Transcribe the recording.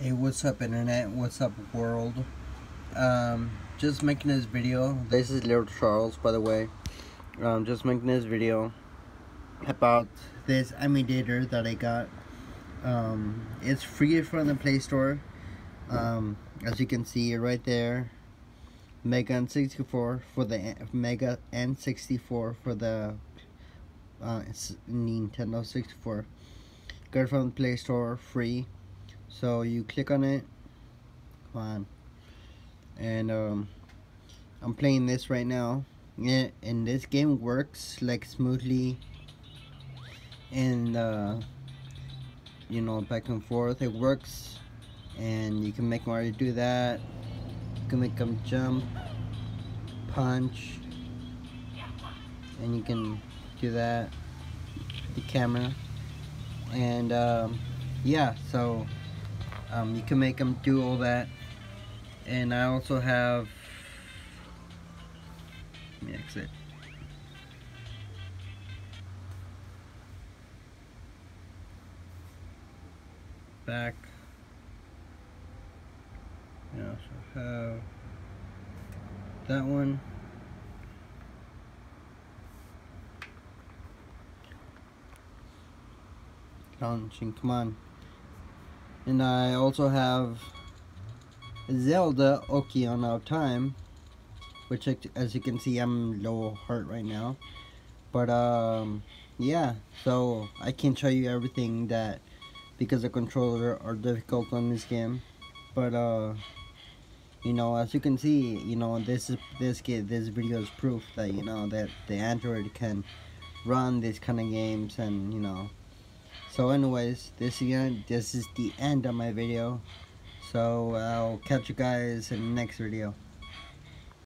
Hey, what's up internet? What's up world? Um, just making this video. This is Little Charles, by the way. Um, just making this video about this imitator that I got. Um, it's free from the Play Store. Um, as you can see right there, Mega N64 for the Mega N64 for the uh, Nintendo 64. Got from the Play Store, free so you click on it. Come on. And um, I'm playing this right now. Yeah, and this game works like smoothly. And uh, you know back and forth it works. And you can make Mario do that. You can make him jump punch. And you can do that. The camera. And um, yeah so um, you can make them do all that. And I also have let me exit. Back. I also have that one. Launching come on and I also have Zelda Ocarina of Time which as you can see I'm low heart right now. But um yeah so I can't show you everything that because the controller are difficult on this game. But uh you know as you can see you know this is this kid this video is proof that you know that the android can run these kind of games and you know so anyways this again this is the end of my video. So I'll catch you guys in the next video